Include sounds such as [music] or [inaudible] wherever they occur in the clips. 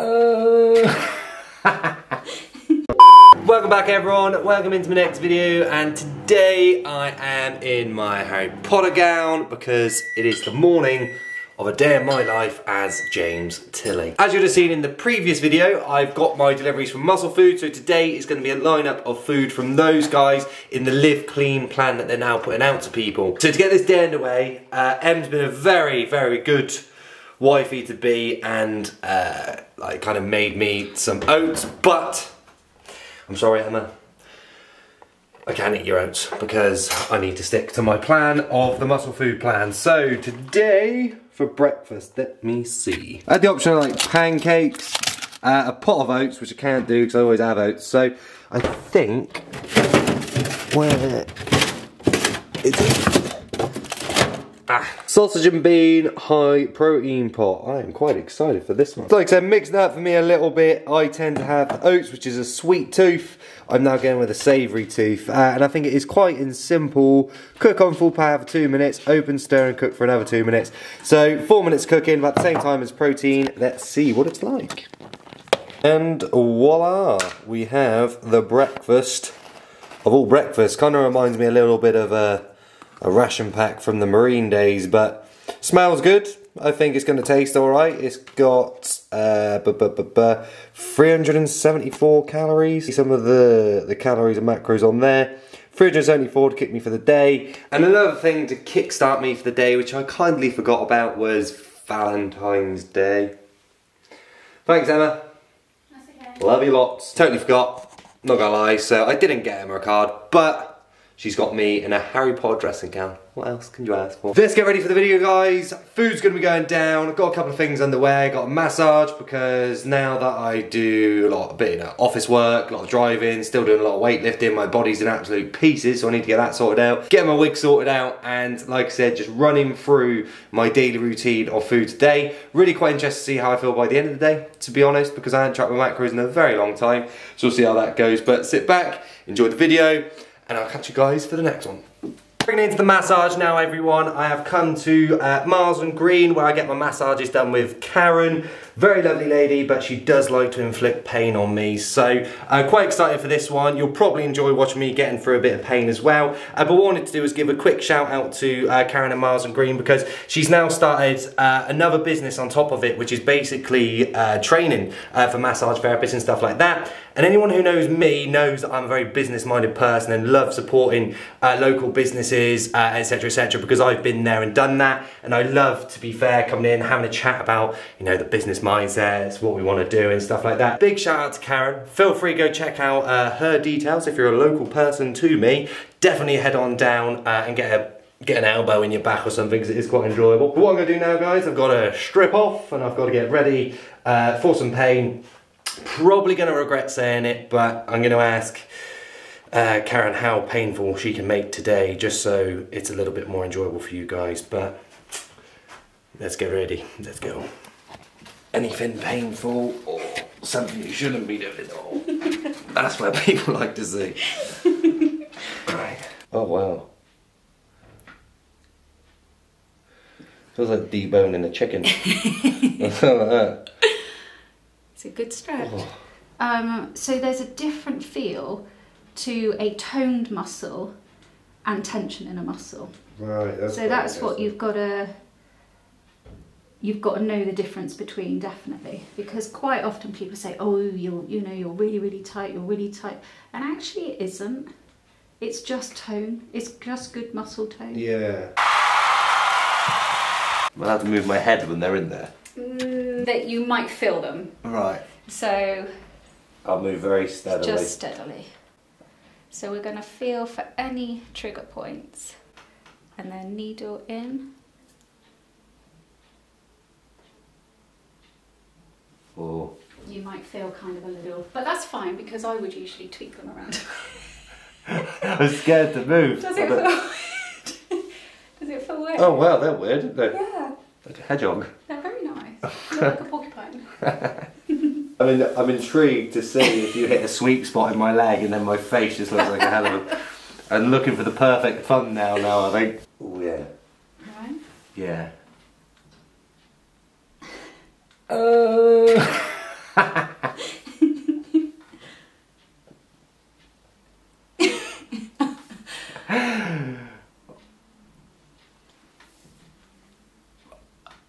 Uh... [laughs] Welcome back everyone, welcome into my next video and today I am in my Harry Potter gown because it is the morning of a day in my life as James Tilley. As you'd have seen in the previous video, I've got my deliveries from Muscle Food, so today is going to be a lineup of food from those guys in the Live Clean plan that they're now putting out to people. So to get this day underway, uh, Em's been a very, very good wifey to be and uh, like kind of made me some oats, but I'm sorry Emma, I can't eat your oats because I need to stick to my plan of the muscle food plan. So today for breakfast, let me see. I had the option of like pancakes, uh, a pot of oats, which I can't do because I always have oats. So I think, where is it? Ah, sausage and bean high protein pot. I am quite excited for this one. Like I said, mix that for me a little bit. I tend to have oats, which is a sweet tooth. I'm now going with a savoury tooth. Uh, and I think it is quite in simple. Cook on full power for two minutes, open, stir and cook for another two minutes. So four minutes cooking, about the same time as protein. Let's see what it's like. And voila, we have the breakfast of all breakfast. Kind of reminds me a little bit of a, a ration pack from the marine days, but smells good. I think it's going to taste alright. It's got uh, 374 calories. Some of the, the calories and macros on there. 374 to kick me for the day. And another thing to kickstart me for the day, which I kindly forgot about, was Valentine's Day. Thanks, Emma. Okay. Love you lots. Totally forgot. Not gonna lie, so I didn't get Emma a card, but She's got me in a Harry Potter dressing gown. What else can you ask for? Let's get ready for the video, guys. Food's gonna be going down. I've got a couple of things underway. Got a massage because now that I do a lot, a bit, you know, office work, a lot of driving, still doing a lot of weightlifting, my body's in absolute pieces, so I need to get that sorted out. Get my wig sorted out, and like I said, just running through my daily routine of food today. Really quite interested to see how I feel by the end of the day, to be honest, because I haven't tracked my macros in a very long time. So we'll see how that goes. But sit back, enjoy the video and I'll catch you guys for the next one. Bringing into the massage now everyone, I have come to uh, and Green where I get my massages done with Karen. Very lovely lady, but she does like to inflict pain on me. So I'm quite excited for this one. You'll probably enjoy watching me getting through a bit of pain as well. Uh, but what I wanted to do is give a quick shout out to uh, Karen and Marsden Green because she's now started uh, another business on top of it, which is basically uh, training uh, for massage therapists and stuff like that. And anyone who knows me knows that I'm a very business-minded person and love supporting uh, local businesses, etc., etc., because I've been there and done that. And I love, to be fair, coming in, having a chat about, you know, the business mindsets, what we want to do and stuff like that. Big shout out to Karen. Feel free to go check out uh, her details if you're a local person to me. Definitely head on down uh, and get a get an elbow in your back or something because it is quite enjoyable. But what I'm going to do now guys, I've got to strip off and I've got to get ready uh, for some pain. Probably going to regret saying it, but I'm going to ask uh, Karen how painful she can make today just so it's a little bit more enjoyable for you guys. But let's get ready. Let's go anything painful or something you shouldn't be doing. Oh, [laughs] that's what people like to see. right. Oh wow. Feels like deboning a chicken. Something like that. It's a good stretch. Oh. Um, so there's a different feel to a toned muscle and tension in a muscle. Right. That's so that's what you've got to you've got to know the difference between definitely. Because quite often people say oh you're you know you're really really tight you're really tight. And actually it isn't. It's just tone. It's just good muscle tone. Yeah. i'm allowed to move my head when they're in there. mm, that you might feel them. Right. so I'll move very steadily. just steadily. So we're going to feel for any trigger points. And then needle in Oh. you might feel kind of a little but that's fine because I would usually tweak them around [laughs] I'm scared to move. Does it feel weird? [laughs] Does it feel weird? Oh wow, they're weird, aren't they? Yeah, Like a hedgehog. they're very nice. They look like a porcupine. [laughs] I mean, I'm intrigued to see if you hit a sweet spot in my leg and then my face just looks like a hell of a... I'm looking for the perfect thumbnail now, I think. Oh yeah. Right? Yeah. Uh... [laughs]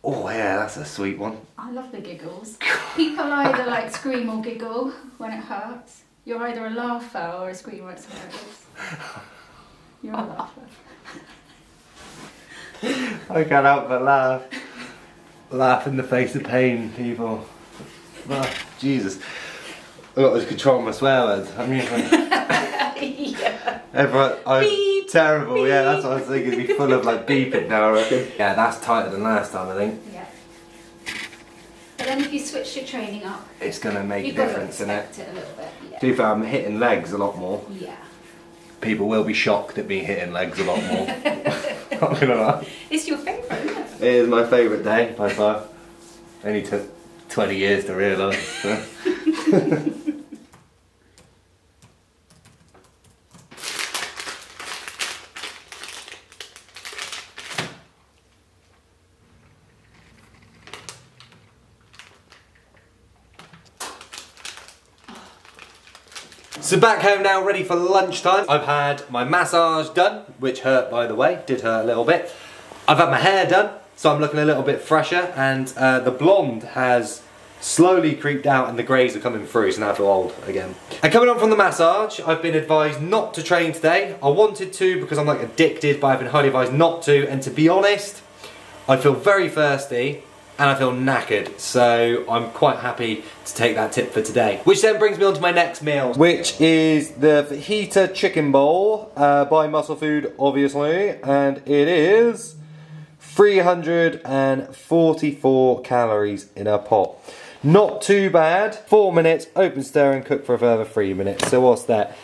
oh yeah, that's a sweet one. I love the giggles. People either like scream or giggle when it hurts. You're either a laugher or a screamer at someone else. You're a laugher. [laughs] I can't help but laugh. laugh in the face of pain, people. Oh, Jesus. I've got to control my swear words. I mean, [laughs] yeah. everyone, I'm Beep, terrible. Yeah, that's what I was thinking. It'd be full of like beeping now, I reckon. [laughs] Yeah, that's tighter than last time, I think. Yeah. But then if you switch your training up, It's going to make a to difference in it. it a little bit. Yeah. To be fair, I'm hitting legs a lot more. Yeah. People will be shocked at me hitting legs a lot more. [laughs] Not gonna lie. It's your favourite, isn't it? It is my favourite day by far. Only took 20 years to realise. [laughs] So back home now, ready for lunchtime. I've had my massage done, which hurt by the way, did hurt a little bit. I've had my hair done, so I'm looking a little bit fresher, and uh, the blonde has slowly creeped out and the greys are coming through, so now I feel old again. And coming on from the massage, I've been advised not to train today. I wanted to because I'm like addicted, but I've been highly advised not to, and to be honest, I feel very thirsty and I feel knackered, so I'm quite happy to take that tip for today. Which then brings me on to my next meal, which is the fajita chicken bowl uh, by Muscle Food, obviously, and it is 344 calories in a pot. Not too bad. Four minutes, open stir and cook for a further three minutes. So what's that?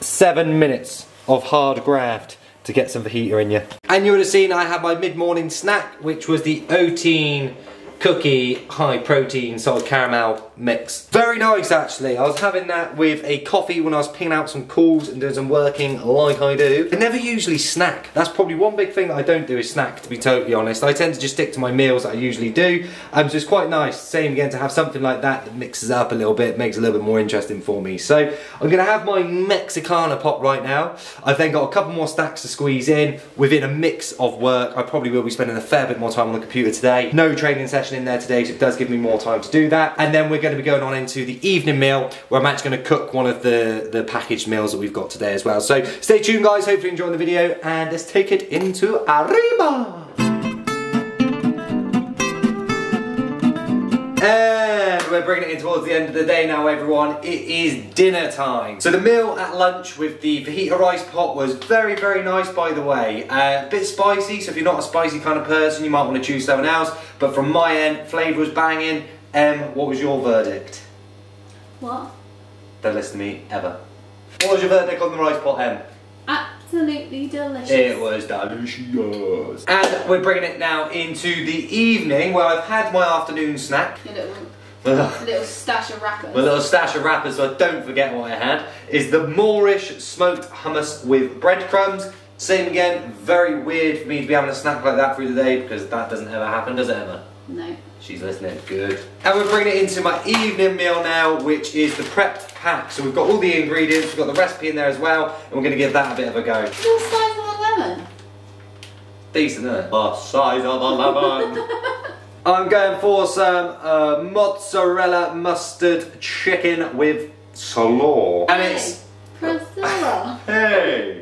Seven minutes of hard graft to get some fajita in you. And you would have seen I had my mid-morning snack, which was the Oatein cookie high protein salted caramel mix. Very nice actually. I was having that with a coffee when I was picking out some calls and doing some working like I do. I never usually snack. That's probably one big thing that I don't do is snack to be totally honest. I tend to just stick to my meals that I usually do. Um, so it's quite nice, same again, to have something like that that mixes up a little bit, makes a little bit more interesting for me. So I'm gonna have my Mexicana pot right now. I've then got a couple more stacks to squeeze in within a mix of work. I probably will be spending a fair bit more time on the computer today. No training session in there today, so it does give me more time to do that. And then we're going to be going on into the evening meal, where I'm actually going to cook one of the, the packaged meals that we've got today as well. So stay tuned guys, hopefully you enjoying the video, and let's take it into Arriba! And we're bringing it in towards the end of the day now, everyone. It is dinner time. So the meal at lunch with the fajita rice pot was very, very nice, by the way. Uh, a bit spicy, so if you're not a spicy kind of person, you might want to choose something else. But from my end, flavour was banging. Em, what was your verdict? What? Don't listen to me, ever. What was your verdict on the rice pot, Em? Absolutely delicious. It was delicious. And we're bringing it now into the evening, where I've had my afternoon snack. Your little, little stash of wrappers. My little stash of wrappers, so I don't forget what I had, is the Moorish smoked hummus with breadcrumbs. Same again, very weird for me to be having a snack like that through the day because that doesn't ever happen, does it Emma? No. She's listening, good. And we're bringing it into my evening meal now, which is the prepped pack. So we've got all the ingredients, we've got the recipe in there as well, and we're gonna give that a bit of a go. The size of a lemon. Decent, isn't it? The size of a lemon. [laughs] I'm going for some uh, mozzarella mustard chicken with slaw. And it's Priscilla. Hey!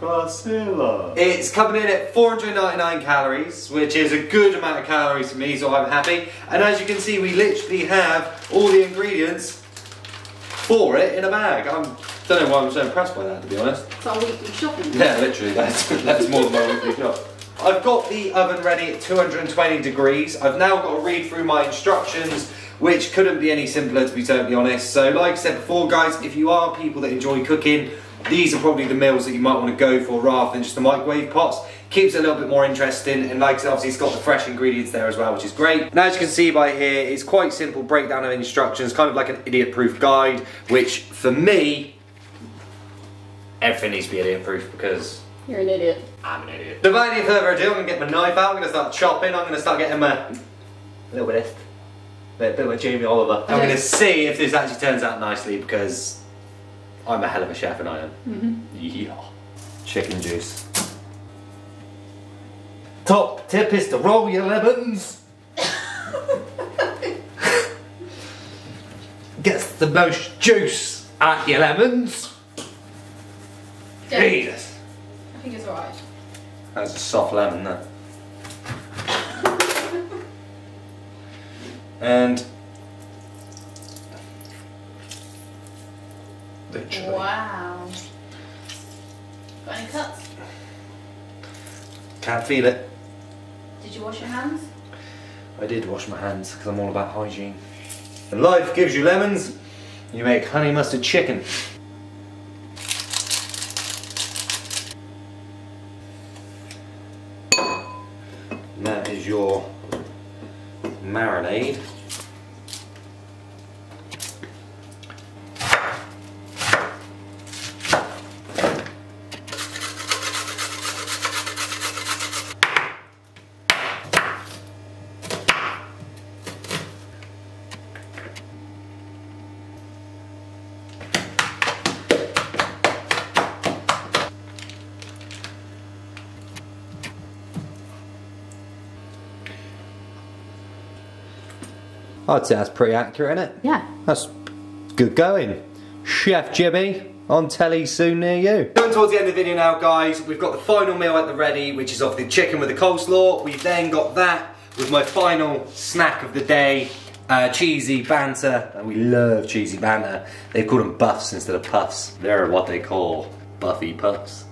Priscilla. It's coming in at 499 calories, which is a good amount of calories for me, so I'm happy. And as you can see, we literally have all the ingredients for it in a bag. I don't know why I'm so impressed by that, to be honest. it's our weekly shopping. Yeah, literally, that's, that's more than my weekly shop. I've got the oven ready at 220 degrees. I've now got to read through my instructions, which couldn't be any simpler to be totally honest. So like I said before guys, if you are people that enjoy cooking, these are probably the meals that you might want to go for rather than just the microwave pots. Keeps it a little bit more interesting and like obviously it's got the fresh ingredients there as well, which is great. Now as you can see by here, it's quite simple breakdown of instructions, kind of like an idiot-proof guide, which for me, everything needs to be idiot-proof because You're an idiot. I'm an idiot. So without any further ado, I'm gonna get my knife out, I'm gonna start chopping, I'm gonna start getting my a little bit of a bit of Jamie Oliver. I'm gonna see if this actually turns out nicely because I'm a hell of a chef and I am. Mm -hmm. Yeah. Chicken juice. Top tip is to roll your lemons. [laughs] Gets the most juice out your lemons. Yeah. Jesus. I think it's alright. That's a soft lemon there. [laughs] and literally. Wow. Got any cuts? Can't feel it. Did you wash your hands? I did wash my hands because I'm all about hygiene. And life gives you lemons, you make honey mustard chicken. And that is your marinade. I'd say that's pretty accurate, isn't it? Yeah. That's good going. Chef Jimmy on telly soon near you. Going towards the end of the video now, guys, we've got the final meal at the ready, which is of the chicken with the coleslaw. We've then got that with my final snack of the day, uh, cheesy banter. And we love cheesy banter. They've called them buffs instead of puffs. They're what they call buffy puffs.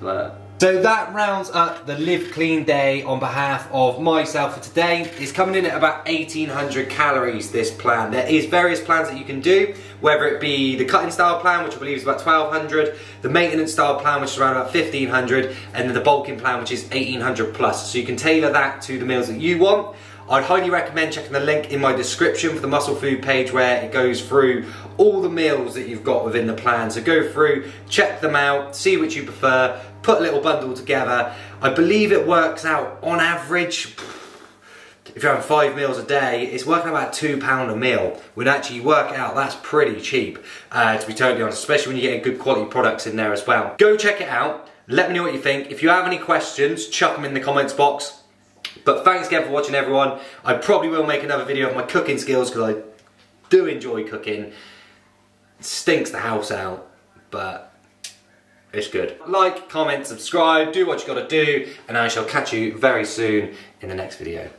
Like that. So that rounds up the Live Clean Day on behalf of myself for today. It's coming in at about 1800 calories, this plan. There is various plans that you can do, whether it be the cutting style plan, which I believe is about 1200, the maintenance style plan, which is around about 1500, and then the bulking plan, which is 1800 plus. So you can tailor that to the meals that you want. I'd highly recommend checking the link in my description for the muscle food page where it goes through all the meals that you've got within the plan. So go through, check them out, see which you prefer, put a little bundle together. I believe it works out on average, if you're having five meals a day, it's working about two pound a meal. When actually you work out, that's pretty cheap, uh, to be totally honest, especially when you're getting good quality products in there as well. Go check it out. Let me know what you think. If you have any questions, chuck them in the comments box. But thanks again for watching everyone. I probably will make another video of my cooking skills because I do enjoy cooking. It stinks the house out, but it's good. Like, comment, subscribe, do what you gotta do, and I shall catch you very soon in the next video.